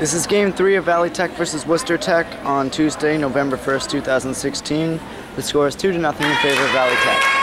This is game three of Valley Tech versus Worcester Tech on Tuesday, November 1st, 2016. The score is 2 to nothing in favor of Valley Tech.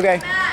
Okay.